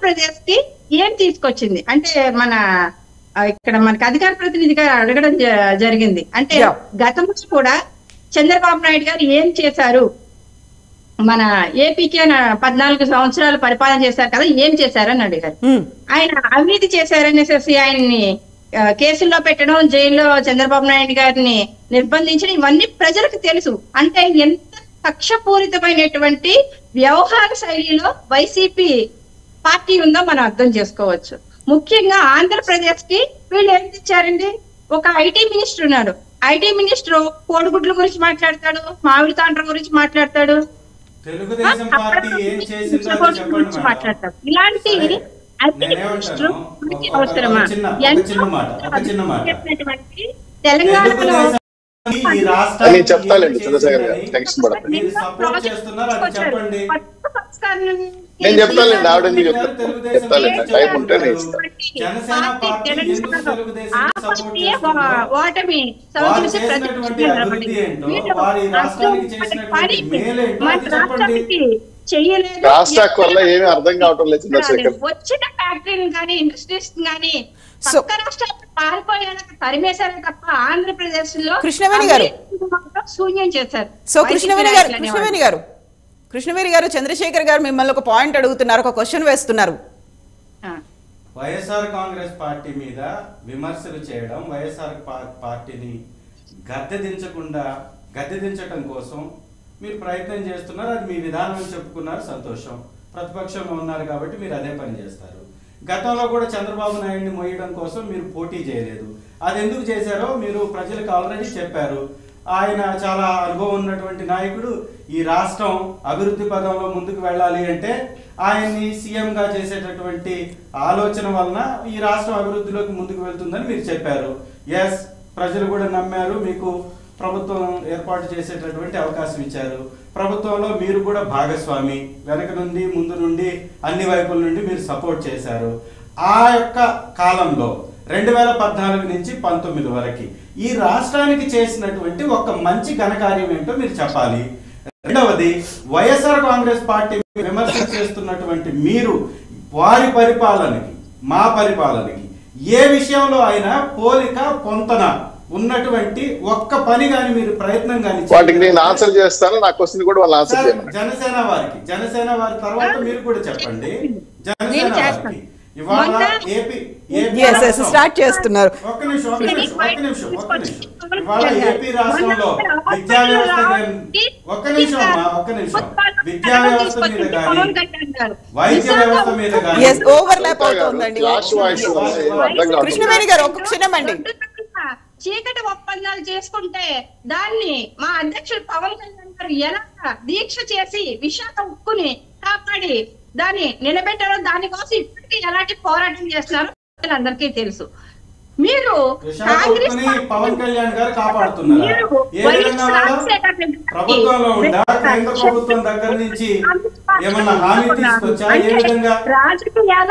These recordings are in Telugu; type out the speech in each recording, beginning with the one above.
ఆంధ్రప్రదేశ్కి ఏం తీసుకొచ్చింది? అంటే మన ఇక్కడ మనకి అధికార ప్రతినిధిగా అడగడం జరిగింది. అంటే. గతంలో కూడా చంద్రబాబు నాయుడు గారు ఏం చేశారు? మన ఏపీకి పద్నాలుగు సంవత్సరాలు పరిపాలన చేశారు కదా ఏం చేశారని అడిగారు. ఉమ్, ఆయన అవినీతి చేశారనేసి ఆయన్ని కేసుల్లో పెట్టడం జైల్లో చంద్రబాబు నాయుడు గారిని నిర్బంధించడం ఇవన్నీ ప్రజలకు తెలుసు. అంటే ఎంత కక్షపూరితమైనటువంటి వ్యవహార శైలిలో వైసీపీ పార్టీ ఉందో మనం అర్థం చేసుకోవచ్చు. ముఖ్యంగా ఆంధ్రప్రదేశ్కి వీళ్ళు ఏం తెచ్చారండి? ఒక ఐటీ మినిస్టర్ ఉన్నాడు ఐటీ మినిస్టర్ కోడిగుడ్ల గురించి మాట్లాడతాడు మామిడి తాండ్ర గురించి మాట్లాడతాడు. గురించి మేడం. మాట్లాడతారు ఇలాంటి అవసరమా ఒక చిన్న- ఒక చిన్న మాట, ఒక చిన్న మాట. చెప్పినటువంటి తెలంగాణలో చెప్తాలేండి చంద్రశేఖర్ గారు. నేను చెప్తానండి ఆవిడ చెప్తానండి టైం ఉంటే ఓటమి వల్ల ఏమీ అర్థం కావటం లేదు చంద్రశేఖర్ వచ్చిన ఫ్యాక్టరీని కానీ ఇండస్ట్రీస్ కానీ పక్క తరిమేశారే తప్ప ఆంధ్రప్రదేశ్లో కృష్ణవేణి గారు. శూన్యం చేశారు. సో కృష్ణవేణి గారు కృష్ణవేణి గారు కృష్ణవేణి గారు చంద్రశేఖర్ గారు మిమ్మల్ని ఒక పాయింట్ అడుగుతున్నారు ఒక క్వశ్చన్ వేస్తున్నారు. ఆ. వైఎస్ఆర్ కాంగ్రెస్ పార్టీ మీద విమర్శలు చేయడం వైఎస్ఆర్ పార్టీని గద్దె దించకుండా గద్దె దించడం కోసం మీరు ప్రయత్నం చేస్తున్నారు అది మీ విధానం చెప్పుకున్నారు సంతోషం. ప్రతిపక్షంలో ఉన్నారు కాబట్టి మీరు అదే పని చేస్తారు. గతంలో కూడా చంద్రబాబు నాయుడిని మోయడం కోసం మీరు పోటీ చేయలేదు. అది ఎందుకు చేశారో మీరు ప్రజలకు ఆల్రెడీ చెప్పారు. ఆయన చాలా అనుభవం ఉన్నటువంటి నాయకుడు. ఈ రాష్ట్రం అభివృద్ధి పదంలో ముందుకు వెళ్ళాలి అంటే ఆయన్ని సీఎంగా చేసేటటువంటి ఆలోచన వలన ఈ రాష్ట్రం అభివృద్ధిలోకి ముందుకు వెళ్తుందని మీరు చెప్పారు. ఎస్ ప్రజలు కూడా నమ్మారు. మీకు ప్రభుత్వం ఏర్పాటు చేసేటటువంటి అవకాశం ఇచ్చారు. ప్రభుత్వంలో మీరు కూడా భాగస్వామి. వెనక నుండి ముందు నుండి అన్ని వైపుల నుండి మీరు సపోర్ట్ చేశారు. ఆ యొక్క కాలంలో రెండు వేల పద్నాలుగు నుంచి పంతొమ్మిది వరకు. ఈ రాష్ట్రానికి చేసినటువంటి ఒక మంచి ఘనకార్యం ఏంటో మీరు చెప్పాలి. రెండవది వైఎస్ఆర్ కాంగ్రెస్ పార్టీ విమర్శలు చేస్తున్నటువంటి మీరు వారి పరిపాలనకి మా పరిపాలనకి ఏ విషయంలో అయినా పోలిక పొంతన ఉన్నటువంటి ఒక్క పని గాని మీరు ప్రయత్నం గాని వాటికి నేను ఆన్సర్ చేస్తాను నా క్వశ్చన్ కూడా వాళ్ళు ఆన్సర్ జనసేన వారికి జనసేన వారి తర్వాత మీరు కూడా చెప్పండి. జనసేన నేను చేస్తాను. వారికి start చేస్తున్నారు. ఒక్క నిమిషం ఒక్క నిమిషం ఒక్క నిమిషం ఒక్క నిమిషం. ఇవాళ ఏపీ రాష్ట్రంలో విద్యా వ్యవస్థ ఒక్క నిమిషం అమ్మా ఒక్క నిమిషం. విద్యా వ్యవస్థ మీద కానీ వైద్య వ్యవస్థ మీద కానీ ఓవర్లాప్ అవుతుందండి. కృష్ణవేణి గారు ఒక క్షణం అండి. చీకటి ఒప్పందాలు చేసుకుంటే దాన్ని మా అధ్యక్షుడు పవన్ కళ్యాణ్ గారు ఎలా దీక్ష చేసి విశాఖ ఉక్కుని కాపాడి. దాన్ని నిలబెట్టారో దానికోసం ఇప్పటికీ ఎలాంటి పోరాటం చేస్తున్నారో అందరికీ తెలుసు. మీరు కాంగ్రెస్ పవన్ కళ్యాణ్ గారు కాపాడుతున్నారా? ప్రభుత్వంలో ఉందా కేంద్ర ప్రభుత్వం దగ్గర నుంచి ఏమన్నా హామీ తీసుకొచ్చా ఏ విధంగా? రాజకీయాల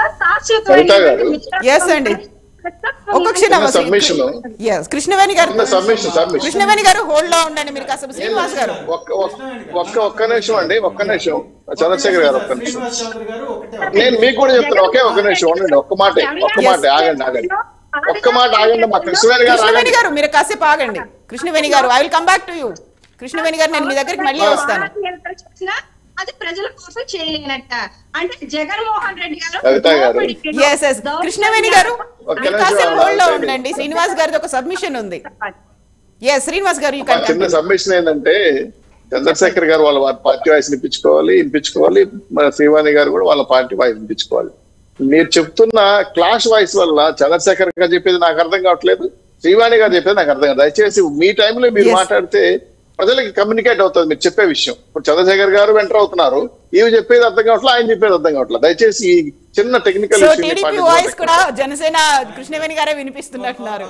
గారు. Yes అండి. ఒక క్షణం కృష్ణవేణి గారు. కృష్ణవేణి గారు హోల్డ్లో ఉండండి మీరు కాస్త శ్రీనివాస్ గారు. ఒక్క ఒక్క- నిమిషం అండి ఒక్క నిమిషం. చంద్రశేఖర్ గారు ఒక్క నిమిషం. నేను మీకు కూడా చెప్తాను ఒకే ఒక్క నిమిషం ఉండండి ఒక్క మాట ఒక్క మాట ఆగండి ఆగండి. ఒక్క మాట ఆగండి మా కృష్ణవేణి గారు కృష్ణవేణి గారు మీరు కాసేపు ఆగండి. కృష్ణవేణి గారు I will come back to you Krishnaveni గారు నేను మీ దగ్గరికి మళ్ళీ వస్తాను. అది ప్రజల కోసం చేయలేనట్ట. అంటే జగన్మోహన్ రెడ్డి గారు కృష్ణవేణి గారు ఉండండి. శ్రీనివాస్ గారిది ఒక సబ్మిషన్ ఉంది. శ్రీనివాస్ గారు చిన్న సబ్మిషన్ ఏంటంటే చంద్రశేఖర్ గారు వాళ్ళ పార్టీ వాయిస్ వినిపించుకోవాలి వినిపించుకోవాలి. మన శ్రీవాణి గారు కూడా వాళ్ళ పార్టీ వాయిస్ వినిపించుకోవాలి. మీరు చెప్తున్న క్లాష్ వాయిస్ వల్ల చంద్రశేఖర్ గారు చెప్పేది నాకు అర్థం కావట్లేదు. శ్రీవాణి గారు చెప్పేది నాకు అర్థం కాదు. దయచేసి మీ టైంలో మీరు. మాట్లాడితే ప్రజలకి కమ్యూనికేట్ అవుతుంది మీరు చెప్పే విషయం. ఇప్పుడు చంద్రశేఖర్ గారు వెంటర్ అవుతున్నారు. ఇవి చెప్పేది అర్థం కావట్లేదు ఆయన చెప్పేది అర్థం కావట్లేదు దయచేసి ఈ చిన్న టెక్నికల్ వాయిస్ కూడా జనసేన కృష్ణవేణి గారే వినిపిస్తున్నట్టున్నారు.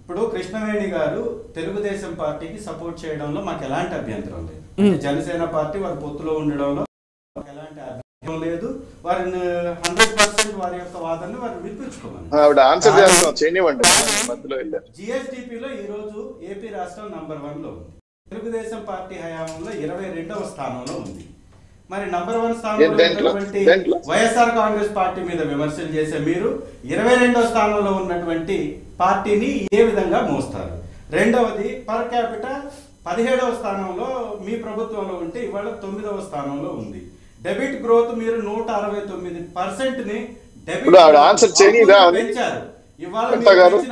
ఇప్పుడు కృష్ణవేణి గారు తెలుగుదేశం పార్టీకి సపోర్ట్ చేయడంలో మాకు ఎలాంటి అభ్యంతరం లేదు. జనసేన పార్టీ వారి పొత్తులో ఉండడంలో మాకు ఎలాంటి అభ్యంతరం లేదు. వారిని హండ్రెడ్ పర్సెంట్ వారి యొక్క వాదనని వారు వెళ్ళారు. జిఎస్డిపిలో ఈ రోజు ఏపీ రాష్ట్రం నంబర్ వన్లో ఉంది. తెలుగుదేశం పార్టీ హయాంలో ఇరవై రెండవ స్థానంలో ఉంది. మరి నంబర్ వన్ స్థానంలో? వైఎస్ఆర్ కాంగ్రెస్ పార్టీ మీద విమర్శలు చేసే మీరు ఇరవై రెండో స్థానంలో ఉన్నటువంటి పార్టీని ఏ విధంగా మోస్తారు? రెండవది పర్ క్యాపిటల్ పదిహేడవ స్థానంలో మీ ప్రభుత్వంలో ఉంటే ఇవాళ తొమ్మిదవ స్థానంలో ఉంది. డెబిట్ గ్రోత్ మీరు నూట అరవై తొమ్మిది పర్సెంట్ని డెబిట్? పెంచారు. ఇవాళ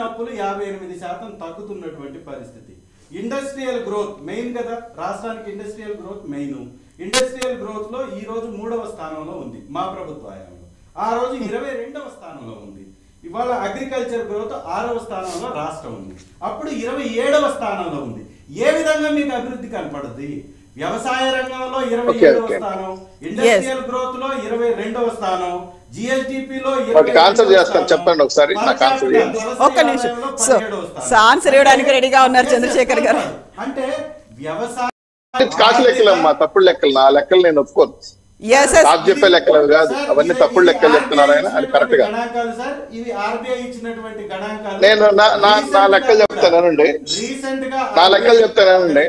అప్పులు యాభై ఎనిమిది శాతం తగ్గుతున్నటువంటి పరిస్థితి. ఇండస్ట్రియల్ గ్రోత్ మెయిన్ కదా? రాష్ట్రానికి ఇండస్ట్రియల్ గ్రోత్ మెయిన్ ఇండస్ట్రియల్ గ్రోత్లో ఈ రోజు మూడవ స్థానంలో ఉంది మా ప్రభుత్వ హయాంలో ఆ రోజు ఇరవై రెండవ స్థానంలో ఉంది. ఇవాళ అగ్రికల్చర్ గ్రోత్ ఆరవ స్థానంలో రాష్ట్రం ఉంది. అప్పుడు ఇరవై ఏడవ స్థానంలో ఉంది. ఏ విధంగా మీకు అభివృద్ధి కనపడుద్ది? వ్యవసాయ రంగంలో ఇరవై ఏడవ. స్థానం ఇండస్ట్రియల్ గ్రోత్లో ఇరవై రెండవ స్థానం. చెప్పండి ఒకసారి. ఒక్క నిమిషం ఆన్సర్ ఇవ్వడానికి రెడీగా ఉన్నారు చంద్రశేఖర్ గారు అంటే వ్యవసాయ కాకి లెక్కలమ్మా తప్పుడు లెక్కలు నా లెక్కలు నేను ఒప్పుకోను చెప్పే లెక్కలు కాదు అవన్నీ తప్పుడు లెక్కలు చెప్తున్నారు ఆయన అది కరెక్ట్గా గణాంకాలు సార్ ఇవి ఆర్బీఐ ఇచ్చినటువంటి గణాంకాలు నేను నా- నా- నా లెక్కలు చెప్తానండి. రీసెంట్గా నా లెక్కలు చెప్తానండి.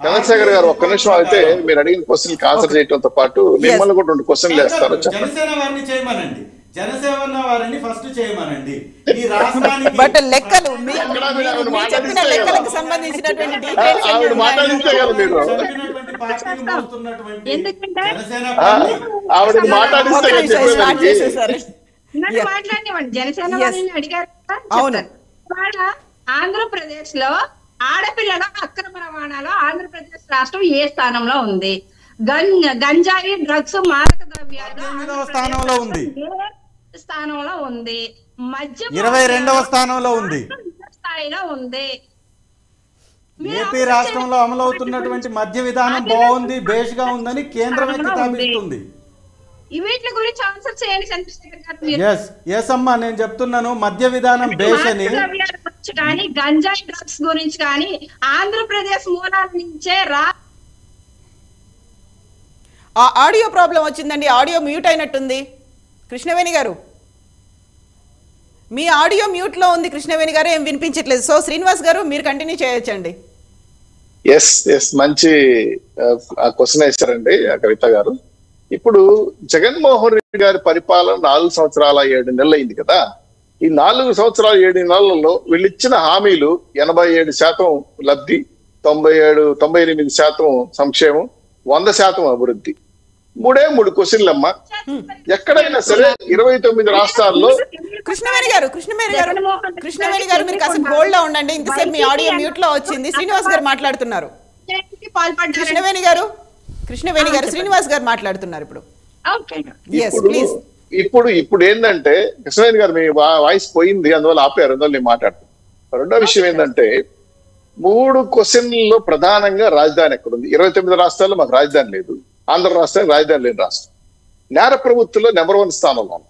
చంద్రశేఖర్ గారు ఒక్క నిమిషం అయితే మీరు అడిగిన క్వశ్చన్ ఆన్సర్ చేయడంతో పాటు మిమ్మల్ని కూడా రెండు క్వశ్చన్లు వేస్తారు చెప్పండి. జనసేన వారిని చేయమనండి. జనసేన వారిని ఫస్ట్ చేయమనండి. ఈ రాష్ట్రానికి బట్ లెక్కలు చెప్పిన లెక్కలకు. సంబంధించినటువంటి ఆవిడ. మాట్లాడిస్తే జనసేన అడిగారు ఆంధ్రప్రదేశ్లో ఆడపిల్లల అక్రమ రవాణాలో ఆంధ్రప్రదేశ్ రాష్ట్రం ఏ స్థానంలో ఉంది? గంజాయి డ్రగ్స్ మాదక ద్రవ్యాలు స్థానంలో ఉంది. స్థానంలో ఉంది? మధ్య ఇరవై రెండవ స్థానంలో ఉంది. స్థాయిలో ఉంది. ఏపీ అమలు రాష్ట్రంలో అమలవుతున్నటువంటి మద్య విధానం బాగుంది బేష్గా ఉందని కేంద్రమే కితాబిస్తుంది వీటి గురించి ఆన్సర్ చేయండి చంద్రశేఖర్ గారు అమ్మా నేను చెప్తున్నాను మద్య విధానం బేష్ అని. గురించి కానీ గంజాయి డ్రగ్స్ గురించి కానీ ఆంధ్రప్రదేశ్ మూలాల నుంచే రా ఆ ఆడియో ప్రాబ్లం వచ్చిందండి. ఆడియో మ్యూట్ అయినట్టుంది. కృష్ణవేణి గారు. మీ ఆడియో మ్యూట్లో ఉంది కృష్ణవేణి గారు ఏం వినిపించట్లేదు. సో శ్రీనివాస్ గారు మీరు కంటిన్యూ చేయొచ్చండి. ఎస్ ఎస్ మంచి ఆ క్వశ్చన్ వేశారండి ఆ కవిత గారు. ఇప్పుడు జగన్మోహన్ రెడ్డి గారి పరిపాలన నాలుగు సంవత్సరాల ఏడు నెలలు అయింది కదా. ఈ నాలుగు సంవత్సరాల ఏడు నెలలలో వీళ్ళు ఇచ్చిన హామీలు ఎనభై ఏడు శాతం లబ్ధి తొంభై ఏడు తొంభై ఎనిమిది శాతం సంక్షేమం వంద శాతం అభివృద్ధి. మూడే మూడు క్వశ్చన్లు అమ్మా ఎక్కడైనా సరే ఇరవై తొమ్మిది రాష్ట్రాల్లో కృష్ణవేణి గారు కృష్ణవేణి గారు కృష్ణవేణి గారు మీరు కాసేపు హోల్డ్లో ఉండండి ఇంతసేపు మీ ఆడియో మ్యూట్లో వచ్చింది. శ్రీనివాస్ గారు మాట్లాడుతున్నారు. కృష్ణవేణి గారు కృష్ణవేణి గారు శ్రీనివాస్ గారు మాట్లాడుతున్నారు ఇప్పుడు. ఓకే ఎస్ ఇప్పుడు ప్లీజ్ ఇప్పుడు ఇప్పుడు ఏంటంటే కృష్ణవేణి గారు మీ వాయిస్ పోయింది అందువల్ల ఆపారు అందువల్ల నేను మాట్లాడుతాను రెండో విషయం ఏంటంటే మూడు క్వశ్చన్లలో ప్రధానంగా రాజధాని ఎక్కడుంది? ఇరవై తొమ్మిది రాష్ట్రాల్లో మాకు రాజధాని లేదు. ఆంధ్ర రాష్ట్రానికి రాజధాని లేని రాష్ట్రం. నేర ప్రభుత్వంలో నెంబర్ వన్ స్థానంలో ఉంది.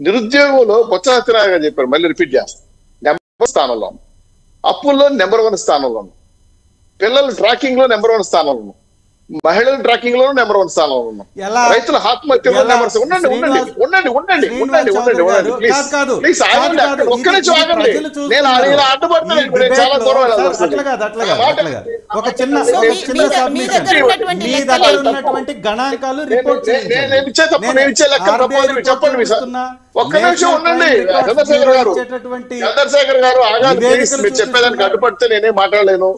నిరుద్యోగంలో బొత్స సత్యనారాయణ గారు చెప్పారు మళ్ళీ రిపీట్ చేస్తాను నెంబర్ వన్ స్థానంలో ఉంది. అప్పుల్లో నెంబర్ వన్ స్థానంలో ఉంది. పిల్లల ట్రాకింగ్లో నెంబర్ వన్ స్థానంలో మహిళల ట్రాకింగ్లో నెంబర్ వన్ స్థానంలో ఉన్నాం? రైతుల ఆత్మహత్యలో? నెంబర్ ఉండండి ఉండండి ఉండండి ఉండండి ఉండండి ఉండండి ప్లీజ్. ప్లీజ్ ఆగండి. ఒక్క ఇది ఆగండి నేను ఇప్పుడు చాలా దూరం. ఒక చిన్న చిన్న మీ. దగ్గర ఉన్నటువంటి గణాంకాలు నేను- రిపోర్ట్ ఇచ్చే తప్పు, నేను ఇచ్చే లెక్క చెప్పండి. ఒక్క నిమిషం ఉండండి. చంద్రశేఖర్ గారు చంద్రశేఖర్ గారు ఆగాలి. నివేదికలు ప్లీజ్ మీరు చెప్పేదానికి. అడ్డుపడితే నేనేం మాట్లాడలేను.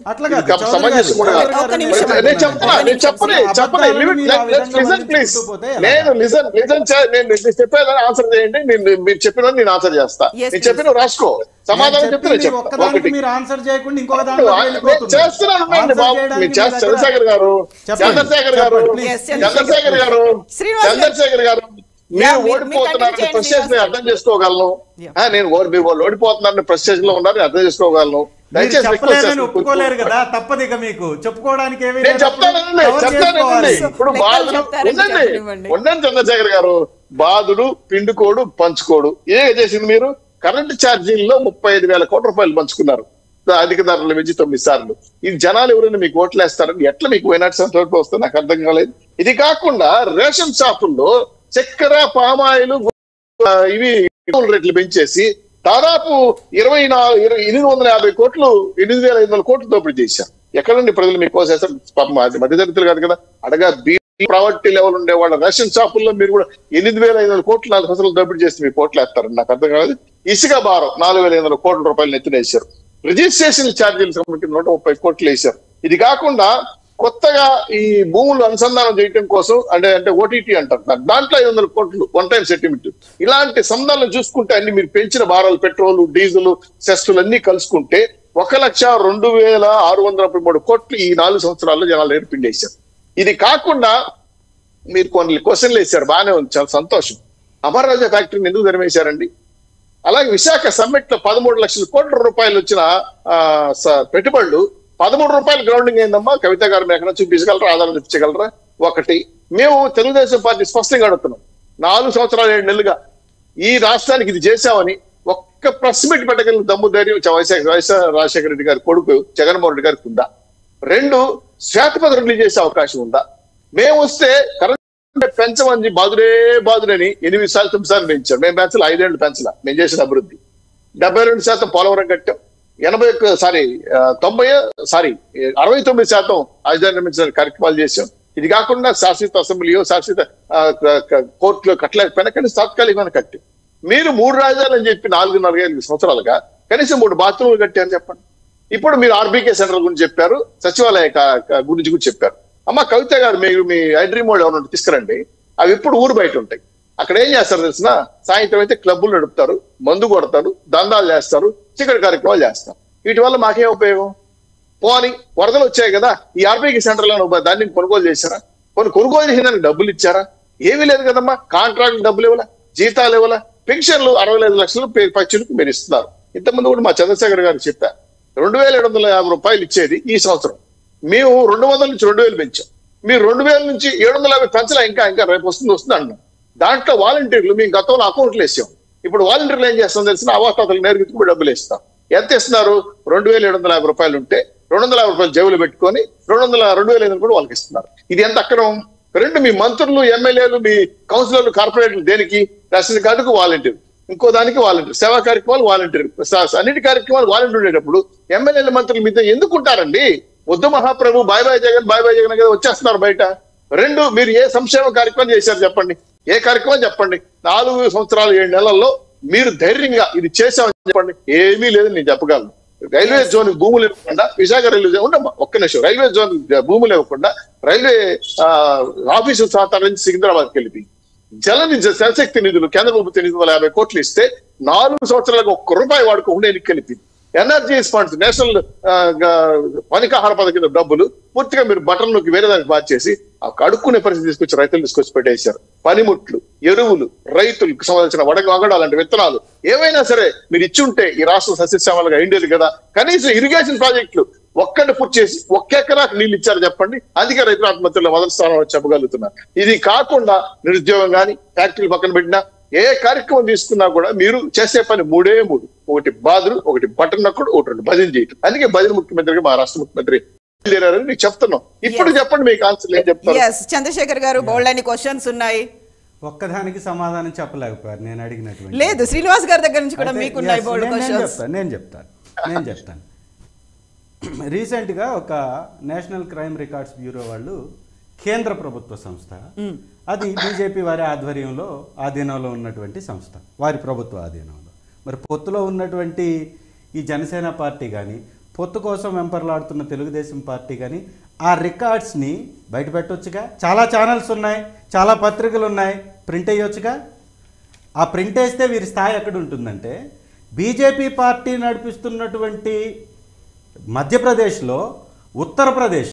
నేను లిజన్ లిజన్ నేను నేను చెప్పేదని ఆన్సర్ చేయండి. నేను మీరు చెప్పిన నేను ఆన్సర్ చేస్తా. నేను. చెప్పిన రాసుకో. సమాధానం చెప్తే. చేస్తున్నాను బాబు. చంద్రశేఖర్ గారు. చంద్రశేఖర్ గారు. చంద్రశేఖర్ గారు. చంద్రశేఖర్ గారు. మీరు మీరు- ఓడిపోతున్నారని ప్రెస్టేజ్ నేను అర్థం చేసుకోగలను. నేను ఓడి- వాళ్ళు ఓడిపోతున్నారని ప్రెస్టేజ్లో ఉన్నారని అర్థం చేసుకోగలను. దయచేసి రిక్వెస్ట్ చెప్పలేదని చేస్తున్నాను. ఒప్పుకోలేరు కదా తప్పదు ఇక మీకు. చెప్పుకోవడానికి ఏమీ నేను లేదు. చెప్తానండి కవర్ చెప్తానండి. చేసుకోవాలి. ఇప్పుడు లెక్కలు బాధుడు చెప్తారని ఉండండి. చంద్రశేఖర్ గారు. బాధుడు పిండుకోడు పంచుకోడు. ఏ చేసింది మీరు? కరెంటు ఛార్జీల్లో ముప్పై ఐదు వేల కోట్ల రూపాయలు పంచుకున్నారు. అధిక ధరలు పెంచి తొమ్మిది సార్లు. ఇది జనాలు ఎవరైనా మీకు ఓట్లు వేస్తారని ఎట్లా మీకు వైనాడు సంతోషం వస్తే నాకు అర్థం కాలేదు. ఇది కాకుండా రేషన్ షాపుల్లో చక్కెర పామాయిలు ఇవి రేట్లు పెంచేసి దాదాపు ఇరవై నాలుగు ఇరవై ఎనిమిది వందల యాభై కోట్లు ఎనిమిది వేల ఐదు వందల కోట్లు దోపిడీ చేశారు ఎక్కడండి ప్రజలు మీకు కోసేస్తారు? పాపం అది మధ్యతరగతులు కాదు కదా. అడగా బీ ప్రావర్టీ లెవెల్ ఉండే వాళ్ళ రేషన్ షాపుల్లో మీరు కూడా ఎనిమిది వేల ఐదు వందల కోట్లు నాలుగు దోపిడీ చేసి మీ కోట్లు వేస్తారు నాకు అర్థం కాదు ఇసుక భారం నాలుగు వేల ఐదు వందల కోట్ల రూపాయలు నెత్తినేశారు రిజిస్ట్రేషన్ ఛార్జీలు సంబంధించి నూట ముప్పై కోట్లు వేశారు. ఇది కాకుండా కొత్తగా ఈ భూములు అనుసంధానం చేయటం కోసం అంటే అంటే ఓటీటీ అంటారు. దాంట్లో ఐదు వందల కోట్లు వన్ టైం సెటిల్మెంట్ ఇలాంటి సంబంధాలను చూసుకుంటే అన్ని మీరు పెంచిన భారాలు పెట్రోల్ డీజిల్ సెస్టులు అన్ని కలుసుకుంటే ఒక లక్ష రెండు వేల ఆరు వందల ముప్పై మూడు కోట్లు ఈ నాలుగు సంవత్సరాల్లో జనాలు ఏర్పిండేశారు ఇది కాకుండా మీరు కొన్ని క్వశ్చన్లు వేశారు. బాగానే ఉంది. చాలా సంతోషం. అమరరాజ ఫ్యాక్టరీని ఎందుకు ధర్మేశారండి అలాగే విశాఖ సమ్మిట్లో పదమూడు లక్షల కోట్ల రూపాయలు వచ్చిన స- పెట్టుబడులు పదమూడు రూపాయలు గ్రౌండింగ్ అయిందమ్మా. కవిత గారు మీరు ఎక్కడ చూపించగలరా? ఆధారం చూపించగలరా ఒకటి. మేము తెలుగుదేశం పార్టీ స్పష్టంగా అడుగుతున్నాం. నాలుగు సంవత్సరాలు ఏడు నెలలుగా ఈ రాష్ట్రానికి ఇది చేశామని ఒక్క ప్రెస్ మీట్ పెట్టగలిగిన దమ్ము ధైర్యం చ- రాజశేఖర రెడ్డి గారి కొడుకు జగన్మోహన్ రెడ్డి గారికి ఉందా? రెండు శ్వేతపత్రం రిలీజ్ చేసే అవకాశం ఉందా? మేము వస్తే కరెంట్ పెంచమని బాదురే బాదురని ఎనిమిది సార్లు తొమ్మిది సార్లు పెంచారు మేము పెంచాలి ఐదేళ్ళు పెంచలా. మేము చేసిన అభివృద్ధి. డెబ్బై రెండు శాతం పోలవరం కట్టాం. ఎనభై ఒక్క సారీ తొంభై సారీ అరవై తొమ్మిది శాతం రాజధాని నిర్మించిన కార్యక్రమాలు చేశాం. ఇది కాకుండా శాశ్వత అసెంబ్లీయో శాశ్వత కోర్టులో కట్టలేకపోయినా కానీ తాత్కాలికంగా కట్టి. మీరు మూడు రాజధానులు అని చెప్పి నాలుగున్నర ఐదు సంవత్సరాలుగా కనీసం మూడు బాత్రూములు కట్టారని చెప్పండి. ఇప్పుడు మీరు ఆర్బీకే సెంటర్ గురించి చెప్పారు సచివాలయ గురించి కూడా చెప్పారు. అమ్మ కవిత గారు మీరు మీ ఐడ్రీ మోడ్ ఎవరైనా తీసుకురండి. అవి ఎప్పుడు ఊరు బయట ఉంటాయి. అక్కడ ఏం చేస్తారు తెలిసిన? సాయంత్రం అయితే క్లబ్బులు నడుపుతారు. మందు కొడతారు దందాలు చేస్తారు చికెన్ కార్యక్రమాలు చేస్తారు. వీటి వల్ల మాకేం ఉపయోగం? పోని వరదలు వచ్చాయి కదా ఈ ఆర్బీకి సెంటర్లో దాన్ని కొనుగోలు చేశారా? కొన్ని కొనుగోలు చేసిన దానికి డబ్బులు ఇచ్చారా? ఏమీ లేదు కదమ్మా కాంట్రాక్ట్ డబ్బులు ఇవ్వాలా జీతాలు ఇవ్వలా? పెన్షన్లు అరవై ఐదు లక్షలు పక్షులకు పచ్చులకు మీరు ఇస్తున్నారు ఇంతకుముందు కూడా మా చంద్రశేఖర్ గారు చెప్పారు రెండు వేల ఏడు వందల యాభై రూపాయలు ఇచ్చేది ఈ సంవత్సరం. మేము రెండు వందల నుంచి రెండు వేలు పెంచాం. మీరు రెండు వేల నుంచి ఏడు వందల యాభై పెంచలే ఇంకా ఇంకా రేపు వస్తుంది వస్తుంది అన్నాం. దాంట్లో వాలంటీర్లు మేము గతంలో అకౌంట్లు వేసాం ఇప్పుడు వాలంటీర్లు ఏం చేస్తాం తెలిసిన అవాస్తాతలు నేర్పించుకుని డబ్బులు ఇస్తాం ఎంత ఇస్తున్నారు? రెండు వేల ఏడు వందల యాభై రూపాయలు ఉంటే రెండు వందల యాభై రూపాయలు జేబులు పెట్టుకొని రెండు వందల రెండు వేల ఐదు కూడా వాళ్ళకి ఇస్తున్నారు. ఇది ఎంత అక్రమం? రెండు మీ మంత్రులు ఎమ్మెల్యేలు మీ కౌన్సిలర్లు కార్పొరేట్లు దేనికి? రేషన్ కార్డుకు వాలంటీర్. ఇంకో దానికి వాలంటీర్. సేవా కార్యక్రమాలు వాలంటీర్. అన్నిటి కార్యక్రమాలు వాలంటీర్ ఉండేటప్పుడు ఎమ్మెల్యేల మంత్రులు మీతో ఎందుకు ఉంటారండి? వద్దు మహాప్రభు bye bye Jagan bye bye Jagan కదా వచ్చేస్తున్నారు బయట. రెండు మీరు ఏ సంక్షేమ కార్యక్రమం చేశారు చెప్పండి? ఏ కార్యక్రమం చెప్పండి? నాలుగు సంవత్సరాలు ఏడు నెలల్లో మీరు ధైర్యంగా ఇది చేశామని చెప్పండి. ఏమీ లేదు నేను చెప్పగలను. రైల్వే జోన్ భూములు ఇవ్వకుండా విశాఖ రైల్వే జోన్ ఉండమ్మా ఒక్క నిమిషం. రైల్వే జోన్ భూములు ఇవ్వకుండా రైల్వే ఆ, ఆఫీసు సహకారం నుంచి సికింద్రాబాద్కి వెళ్ళి జల నిధి జలశక్తి నిధులు కేంద్ర ప్రభుత్వ నిధులు వందల యాభై కోట్లు ఇస్తే నాలుగు సంవత్సరాలకు ఒక్క రూపాయి వాడుకోకుండా ఎన్నిక కలిపి ఎనర్జీ ఫండ్స్ నేషనల్ పనికాహార పథకం డబ్బులు పూర్తిగా మీరు బటన్ నొక్కి వేరే దానికి మార్చేసి ఆ కడుక్కునే పరిస్థితి తీసుకొచ్చి రైతులు తీసుకొచ్చి పెట్టేశారు. పనిముట్లు ఎరువులు రైతులకు సంబంధించిన వడగడ అలాంటి విత్తనాలు ఏవైనా సరే మీరు ఇచ్చుంటే ఈ రాష్ట్రం సస్యశ్యామలుగా అయిండేది కదా. కనీసం ఇరిగేషన్ ప్రాజెక్టులు ఒక్కటి పూర్తి చేసి ఒక్క ఎకరాకు నీళ్ళు ఇచ్చారు చెప్పండి. అందుకే రైతుల ఆత్మహత్యలో మొదటి స్థానంలో చెప్పగలుగుతున్నారు ఇది కాకుండా నిరుద్యోగం కానీ ఫ్యాక్టరీలు పక్కన పెట్టినా ఏ కార్యక్రమం తీసుకున్నా కూడా మీరు చేసే పని మూడే మూడు. ఒకటి బాధలు ఒకటి బటన్ నొక్కడు ఒకటి బదిలీ భజన చేయటం. అందుకే భజన ముఖ్యమంత్రిగా మా రాష్ట్ర ముఖ్యమంత్రి మీకు చెప్తున్నాం. ఇప్పుడు చెప్పండి మీకు ఆన్సర్ ఏం చెప్తారు. ఎస్ చంద్రశేఖర్ గారు బోల్డ్ అని క్వశ్చన్స్ ఉన్నాయి. ఒక్కదానికి సమాధానం చెప్పలేకపోయారు నేను అడిగినటువంటి లేదు శ్రీనివాస్ గారి దగ్గర నుంచి కూడా బోల్డ్ నేను- క్వశ్చన్స్ చెప్తాను నేను చెప్తాను నేను చెప్తాను. రీసెంట్గా ఒక నేషనల్ క్రైమ్ రికార్డ్స్ బ్యూరో వాళ్ళు కేంద్ర ప్రభుత్వ సంస్థ అది బీజేపీ వారి ఆధ్వర్యంలో ఆధీనంలో ఉన్నటువంటి సంస్థ వారి ప్రభుత్వ ఆధీనంలో. మరి పొత్తులో ఉన్నటువంటి ఈ జనసేన పార్టీ కానీ పొత్తు కోసం వెంపర్లాడుతున్న తెలుగుదేశం పార్టీ కానీ ఆ రికార్డ్స్ని బయట పెట్టొచ్చుగా? చాలా ఛానల్స్ ఉన్నాయి చాలా పత్రికలు ఉన్నాయి. ప్రింట్ అయ్యొచ్చుగా? ఆ ప్రింట్ వేస్తే వీరి స్థాయి ఎక్కడ ఉంటుందంటే బీజేపీ పార్టీ నడిపిస్తున్నటువంటి మధ్యప్రదేశ్లో ఉత్తరప్రదేశ్